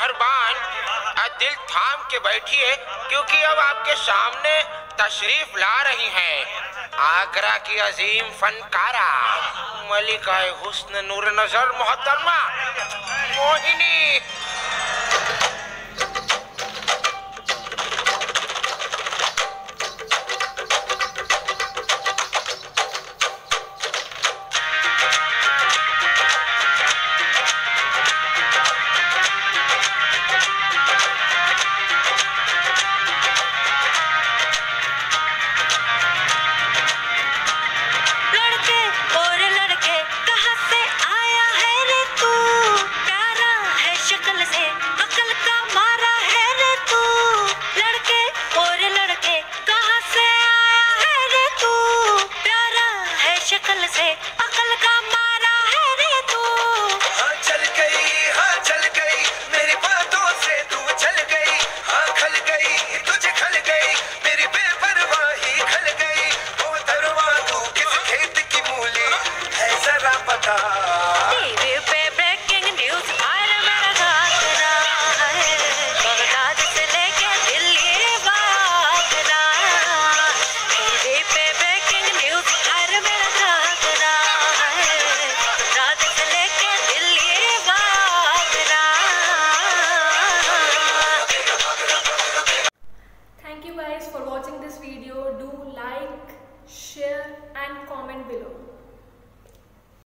मेहरबान। आज दिल थाम के बैठिए क्योंकि अब आपके सामने तशरीफ़ ला रही हैं। आगरा की अजीम फनकारा, मलिका हुस्न नूर नज़र मोहतरमा, मोहिनी। शकल से अकल का मारा है रे तू। लड़के और लड़के कहाँ से आया है रे तू? प्यारा है शकल से अकल का मारा है रे तू। हाँ चल गई हाँ चल गई, मेरी बातों से तू चल गई। हाँ खल गई guys for watching this video. Do like, share and comment below.